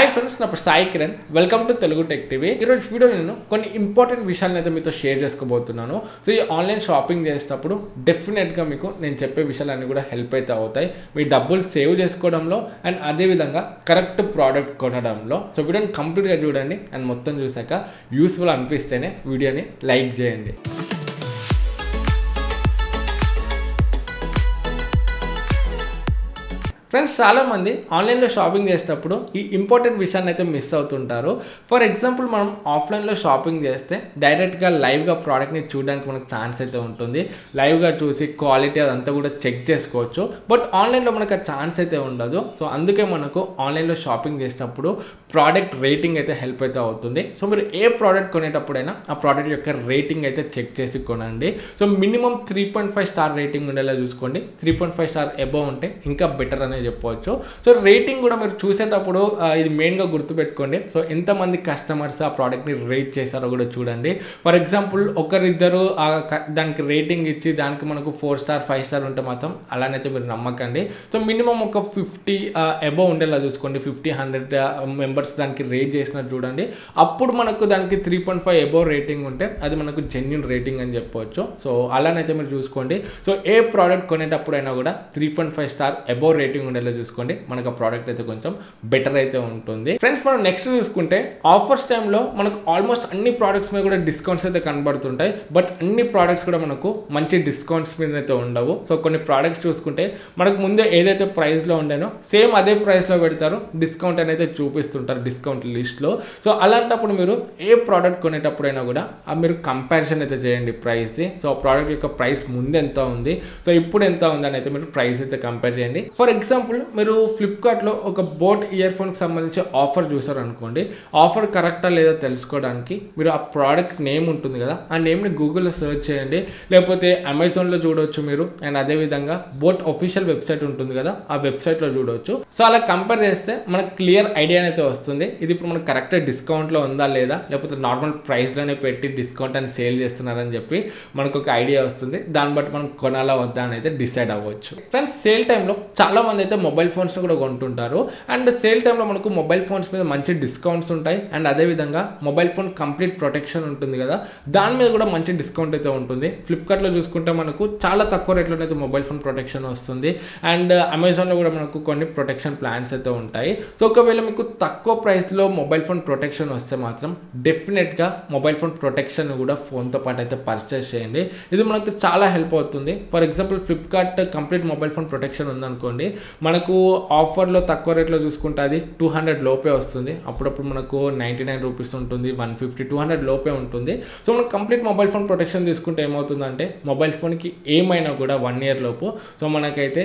Hi friends నా పేరు Sai Kiran. Welcome to Telugu tech TV ఈరోజు వీడియో నేను కొన్ని ఇంపార్టెంట్ విషయాలను అయితే మీతో షేర్ చేసుకోబోతున్నాను. సో ఈ ఆన్లైన్ షాపింగ్ చేసేటప్పుడు డెఫినెట్గా మీకు నేను చెప్పే విషయాలన్నీ కూడా హెల్ప్ అయితే అవుతాయి. మీ డబ్బులు సేవ్ చేసుకోవడంలో అండ్ అదేవిధంగా కరెక్ట్ ప్రోడక్ట్ కొనడంలో. సో వీడియోని కంప్లీట్గా చూడండి. అండ్ మొత్తం చూసాక యూస్ఫుల్ అనిపిస్తేనే వీడియోని లైక్ చేయండి. ఫ్రెండ్స్ చాలామంది ఆన్లైన్లో షాపింగ్ చేసేటప్పుడు ఈ ఇంపార్టెంట్ విషయాన్ని అయితే మిస్ అవుతుంటారు. ఫర్ ఎగ్జాంపుల్ మనం ఆఫ్లైన్లో షాపింగ్ చేస్తే డైరెక్ట్గా లైవ్గా ప్రోడక్ట్ని చూడడానికి మనకు ఛాన్స్ అయితే ఉంటుంది. లైవ్గా చూసి క్వాలిటీ అదంతా కూడా చెక్ చేసుకోవచ్చు. బట్ ఆన్లైన్లో మనకు ఆ ఛాన్స్ అయితే ఉండదు. సో అందుకే మనకు ఆన్లైన్లో షాపింగ్ చేసినప్పుడు ప్రోడక్ట్ రేటింగ్ అయితే హెల్ప్ అయితే అవుతుంది. సో మీరు ఏ ప్రోడక్ట్ కొనేటప్పుడైనా ఆ ప్రోడక్ట్ యొక్క రేటింగ్ అయితే చెక్ చేసి కొనండి. So minimum three point five star rating ఉండేలా చూసుకోండి. Three point five star above ఉంటే ఇంకా బెటర్ అనేది అని చెప్పవచ్చు సో రేటింగ్ కూడా మీరు చూసేటప్పుడు ఇది మెయిన్గా గుర్తుపెట్టుకోండి. సో ఎంతమంది కస్టమర్స్ ఆ ప్రోడక్ట్ని రేట్ చేశారో కూడా చూడండి. ఫర్ ఎగ్జాంపుల్ ఒకరిద్దరు దానికి రేటింగ్ ఇచ్చి దానికి మనకు ఫోర్ స్టార్ ఫైవ్ స్టార్ ఉంటే మాత్రం అలానైతే మీరు నమ్మకండి. సో మినిమం ఒక ఫిఫ్టీ అబౌవ్ ఉండేలా చూసుకోండి. ఫిఫ్టీ హండ్రెడ్ మెంబర్స్ దానికి రేట్ చేసినట్టు చూడండి. అప్పుడు మనకు దానికి three point five above rating ఉంటే అది మనకు జెన్యున్ రేటింగ్ అని చెప్పవచ్చు సో అలానైతే మీరు చూసుకోండి. సో ఏ ప్రోడక్ట్ కొనేటప్పుడైనా కూడా three point five star above rating ఉండేలా చూసుకోండి. మనకు ఆ ప్రోడక్ట్ అయితే కొంచెం బెటర్ అయితే ఉంటుంది. ఫ్రెండ్స్ మనం నెక్స్ట్ చూసుకుంటే ఆఫర్స్ టైంలో మనకు ఆల్మోస్ట్ అన్ని ప్రోడక్ట్స్ మీద కూడా డిస్కౌంట్స్ అయితే కనబడుతుంటాయి. బట్ అన్ని ప్రోడక్ట్స్ కూడా మనకు మంచి డిస్కౌంట్స్ మీద అయితే ఉండవు. సో కొన్ని ప్రోడక్ట్స్ చూసుకుంటే మనకు ముందే ఏదైతే ప్రైస్లో ఉండేనో సేమ్ అదే ప్రైస్లో పెడతారు. డిస్కౌంట్ అనేది చూపిస్తుంటారు డిస్కౌంట్ లిస్ట్లో సో అలాంటప్పుడు మీరు ఏ ప్రోడక్ట్ కొనేటప్పుడైనా కూడా మీరు కంపారిజన్ అయితే చేయండి ప్రైస్ది సో ఆ ప్రోడక్ట్ యొక్క ప్రైస్ ముందు ఎంత ఉంది? సో ఇప్పుడు ఎంత ఉంది అని అయితే మీరు ప్రైస్ అయితే కంపేర్ చేయండి. ఫర్ ఎగ్జాంపుల్ మీరు ఫ్లిప్కార్ట్లో ఒక బోట్ ఇయర్ ఫోన్కి సంబంధించి ఆఫర్ చూసారు అనుకోండి ఆఫర్ కరెక్టా లేదో తెలుసుకోవడానికి మీరు ఆ ప్రోడక్ట్ నేమ్ ఉంటుంది కదా ఆ నేమ్ని గూగుల్లో సెర్చ్ చేయండి లేకపోతే అమెజాన్లో చూడవచ్చు మీరు అండ్ అదేవిధంగా బోట్ అఫీషియల్ వెబ్సైట్ ఉంటుంది కదా ఆ వెబ్సైట్లో చూడవచ్చు సో అలా కంపేర్ చేస్తే మనకు క్లియర్ ఐడియా అయితే వస్తుంది. ఇది ఇప్పుడు మనకు కరెక్ట్ డిస్కౌంట్లో ఉందా లేదా లేకపోతే నార్మల్ ప్రైస్లోనే పెట్టి డిస్కౌంట్ అని సేల్ చేస్తున్నారని చెప్పి మనకు ఒక ఐడియా వస్తుంది. దాన్ని బట్టి మనం కొనాలా వద్దా అని అయితే డిసైడ్ అవ్వచ్చు ఫ్రెండ్స్ సేల్ టైంలో చాలా మంది అయితే మొబైల్ ఫోన్స్ కూడా కొంటుంటారు. అండ్ సేల్ టైంలో మనకు మొబైల్ ఫోన్స్ మీద మంచి డిస్కౌంట్స్ ఉంటాయి. అండ్ అదేవిధంగా మొబైల్ ఫోన్ కంప్లీట్ ప్రొటెక్షన్ ఉంటుంది కదా. దాని మీద కూడా మంచి డిస్కౌంట్ అయితే ఉంటుంది. ఫ్లిప్కార్ట్లో చూసుకుంటే మనకు చాలా తక్కువ రేట్లో అయితే మొబైల్ ఫోన్ ప్రొటెక్షన్ వస్తుంది. అండ్ అమెజాన్లో కూడా మనకు కొన్ని ప్రొటెక్షన్ ప్లాన్స్ అయితే ఉంటాయి. సో ఒకవేళ మీకు తక్కువ ప్రైస్లో మొబైల్ ఫోన్ ప్రొటెక్షన్ వస్తే మాత్రం డెఫినెట్గా మొబైల్ ఫోన్ ప్రొటెక్షన్ కూడా ఫోన్తో పాటు అయితే పర్చేస్ చేయండి. ఇది మనకు చాలా హెల్ప్ అవుతుంది. For example Flipkart complete mobile phone protection ఉందనుకోండి. మనకు ఆఫర్లో తక్కువ రేట్లో చూసుకుంటే అది టూ హండ్రెడ్ లోపే వస్తుంది. అప్పుడప్పుడు మనకు నైంటీ నైన్ రూపీస్ ఉంటుంది వన్ ఫిఫ్టీ టూ హండ్రెడ్ లోపే ఉంటుంది. సో మనం కంప్లీట్ మొబైల్ ఫోన్ ప్రొటెక్షన్ తీసుకుంటే ఏమవుతుందంటే మొబైల్ ఫోన్కి ఏమైనా కూడా వన్ ఇయర్ లోపు సో మనకైతే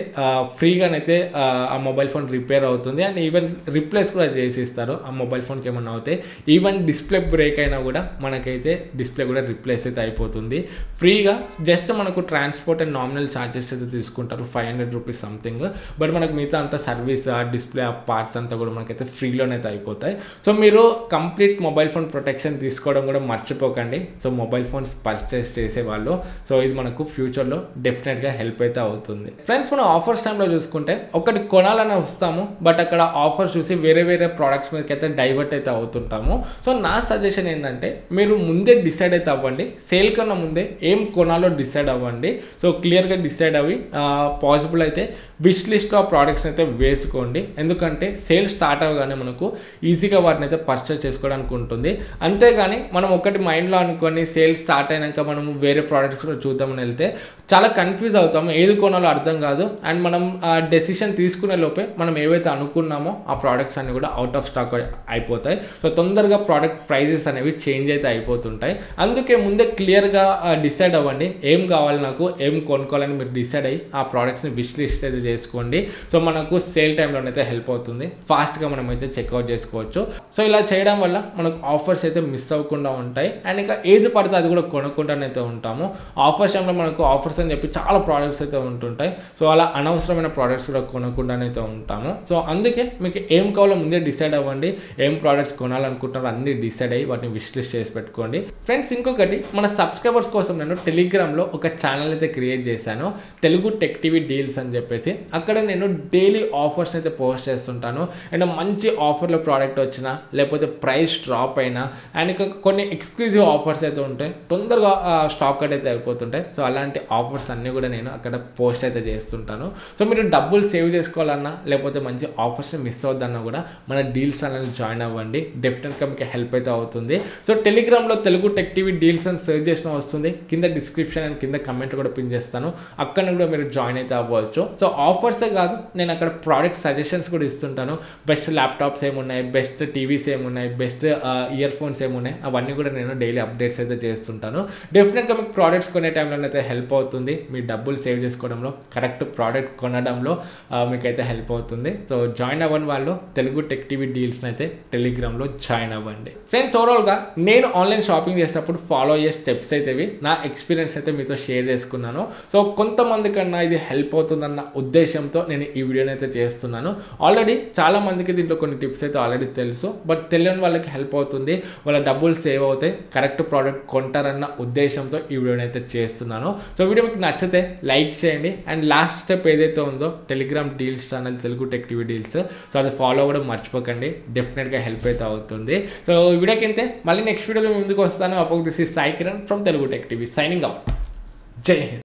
ఫ్రీగానైతే ఆ, మొబైల్ ఫోన్ రిపేర్ అవుతుంది. అండ్ ఈవెన్ రిప్లేస్ కూడా చేసి ఇస్తారు ఆ మొబైల్ ఫోన్కి ఏమన్నా అవుతాయి ఈవెన్ డిస్ప్లే బ్రేక్ అయినా కూడా మనకైతే డిస్ప్లే కూడా రిప్లేస్ అయితే అయిపోతుంది. ఫ్రీగా జస్ట్ మనకు ట్రాన్స్పోర్ట్ అండ్ నామినల్ ఛార్జెస్ అయితే తీసుకుంటారు five hundred rupees something but మనకు మిగతా అంతా సర్వీస్ ఆ డిస్ప్లే ఆ పార్ట్స్ అంతా కూడా మనకైతే ఫ్రీలోనే అయిపోతాయి. సో మీరు కంప్లీట్ మొబైల్ ఫోన్ ప్రొటెక్షన్ తీసుకోవడం కూడా మర్చిపోకండి. సో మొబైల్ ఫోన్స్ పర్చేస్ చేసే వాళ్ళు సో ఇది మనకు ఫ్యూచర్లో డెఫినెట్గా హెల్ప్ అయితే అవుతుంది. ఫ్రెండ్స్ మనం ఆఫర్స్ టైంలో చూసుకుంటే ఒకటి కొనాలని వస్తాము. బట్ అక్కడ ఆఫర్స్ చూసి వేరే వేరే ప్రోడక్ట్స్ మీదకి అయితే డైవర్ట్ అయితే అవుతుంటాము. సో నా సజెషన్ ఏంటంటే మీరు ముందే డిసైడ్ అయితే అవ్వండి. సేల్ కన్నా ముందే ఏం కొనాలో డిసైడ్ అవ్వండి. సో క్లియర్గా డిసైడ్ అవి పాసిబుల్ అయితే విష్ లిస్ట్లో ప్రోడక్ట్స్ని అయితే వేసుకోండి. ఎందుకంటే సేల్ స్టార్ట్ అవ్వగానే మనకు ఈజీగా వాటిని అయితే పర్చేస్ చేసుకోవడానికి ఉంటుంది. అంతేగాని మనం ఒకటి మైండ్లో అనుకొని సేల్ స్టార్ట్ అయినాక మనం వేరే ప్రోడక్ట్స్ కూడా చూద్దామని వెళ్తే చాలా కన్ఫ్యూజ్ అవుతాము. ఏది కొనాలో అర్థం కాదు. అండ్ మనం ఆ డెసిషన్ తీసుకునే లోపే మనం ఏవైతే అనుకున్నామో ఆ ప్రోడక్ట్స్ అన్ని కూడా అవుట్ ఆఫ్ స్టాక్ అయిపోతాయి. సో తొందరగా ప్రోడక్ట్ ప్రైజెస్ అనేవి చేంజ్ అయితే అయిపోతుంటాయి. అందుకే ముందే క్లియర్గా డిసైడ్ అవ్వండి. ఏం కావాలి నాకు? ఏం కొనుక్కోవాలని మీరు డిసైడ్ అయ్యి ఆ ప్రోడక్ట్స్ని విష్లిస్ట్ అయితే చేసుకోండి. సో మనకు సేల్ టైంలోనైతే హెల్ప్ అవుతుంది. ఫాస్ట్గా మనం అయితే చెక్అవుట్ చేసుకోవచ్చు. సో ఇలా చేయడం వల్ల మనకు ఆఫర్స్ అయితే మిస్ అవ్వకుండా ఉంటాయి. అండ్ ఇంకా ఏది పడితే అది కూడా కొనుక్కుంటానైతే ఉంటాము. ఆఫర్స్ టైంలో మనకు ఆఫర్స్ అని చెప్పి చాలా ప్రోడక్ట్స్ అయితే ఉంటుంటాయి. సో అలా అనవసరమైన ప్రోడక్ట్స్ కూడా కొనకుండానైతే ఉంటాము. సో అందుకే మీకు ఏం కావాలో ముందే డిసైడ్ అవ్వండి. ఏం ప్రోడక్ట్స్ కొనాలనుకుంటున్నారో అన్ని డిసైడ్ అయ్యి వాటిని విష్ చేసి పెట్టుకోండి. ఫ్రెండ్స్ ఇంకొకటి మన సబ్స్క్రైబర్స్ కోసం నేను టెలిగ్రామ్లో ఒక ఛానల్ అయితే క్రియేట్ చేశాను. తెలుగు టెక్ టీవీ డీల్స్ అని చెప్పేసి. అక్కడ నేను డైలీ ఆఫర్స్ అయితే పోస్ట్ చేస్తుంటాను. అండ్ మంచి ఆఫర్లో ప్రోడక్ట్ వచ్చినా లేకపోతే ప్రైస్ డ్రాప్ అయినా అండ్ కొన్ని ఎక్స్క్లూజివ్ ఆఫర్స్ అయితే ఉంటాయి. తొందరగా స్టాక్ అవుట్ అయితే అయిపోతుంటాయి. సో అలాంటి ఆఫర్స్ అన్నీ కూడా నేను అక్కడ పోస్ట్ అయితే చేస్తుంటాను. సో మీరు డబ్బులు సేవ్ చేసుకోవాలన్నా లేకపోతే మంచి ఆఫర్స్ మిస్ అవుద్దన్నా కూడా మన డీల్స్ ఛానల్ జాయిన్ అవ్వండి. డెఫినెట్గా మీకు హెల్ప్ అయితే అవుతుంది. సో టెలిగ్రామ్లో తెలుగు టెక్ టీవీ డీల్స్ అని సెర్చ్ చేసిన వస్తుంది. కింద డిస్క్రిప్షన్ అండ్ కింద కమెంట్ కూడా పిన్ చేస్తాను. అక్కడ కూడా మీరు జాయిన్ అయితే అవ్వచ్చు. సో ఆఫర్సే కాదు నేను అక్కడ ప్రోడక్ట్ సజెషన్స్ కూడా ఇస్తుంటాను. బెస్ట్ ల్యాప్టాప్స్ ఏమున్నాయి బెస్ట్ టీవీస్ ఏమున్నాయి బెస్ట్ ఇయర్ ఫోన్స్ ఏమున్నాయి అవన్నీ కూడా నేను డైలీ అప్డేట్స్ అయితే చేస్తుంటాను. డెఫినెట్గా మీకు ప్రోడక్ట్స్ కొనే టైంలో అయితే హెల్ప్ అవుతుంది. మీ డబ్బులు సేవ్ చేసుకోవడంలో కరెక్ట్ ప్రోడక్ట్ కొనడంలో మీకైతే హెల్ప్ అవుతుంది. సో జాయిన్ అవ్వని వాళ్ళు తెలుగు టెక్ టీవీ డీల్స్ని అయితే టెలిగ్రామ్లో జాయిన్ అవ్వండి. ఫ్రెండ్స్ ఓవరాల్గా నేను ఆన్లైన్ షాపింగ్ చేసేటప్పుడు ఫాలో అయ్యే స్టెప్స్ అయితే ఇవి. నా ఎక్స్పీరియన్స్ అయితే మీతో షేర్ చేసుకున్నాను. సో కొంతమంది కన్నా ఇది హెల్ప్ అవుతుందన్న ఉద్దేశంతో నేను ఈ వీడియోని అయితే చేస్తున్నాను. ఆల్రెడీ చాలా మందికి దీంట్లో కొన్ని టిప్స్ అయితే ఆల్రెడీ తెలుసు. బట్ తెలియని వాళ్ళకి హెల్ప్ అవుతుంది. వాళ్ళ డబ్బులు సేవ్ అవుతాయి. కరెక్ట్ ప్రోడక్ట్ కొంటారన్న ఉద్దేశంతో ఈ వీడియోని అయితే చేస్తున్నాను. సో వీడియో మీకు నచ్చితే లైక్ చేయండి. అండ్ లాస్ట్ స్టెప్ ఏదైతే ఉందో Telegram deals channel Telugu tech TV deals so అది ఫాలో అవ్వడం మర్చిపోకండి. డెఫినెట్గా హెల్ప్ అయితే అవుతుంది. సో ఈ అయితే మళ్ళీ నెక్స్ట్ వీడియోలో ముందుకు వస్తాను. అప్పుడు దిస్ ఈ Sai Kiran from Telugu tech TV signing out Jai Hind.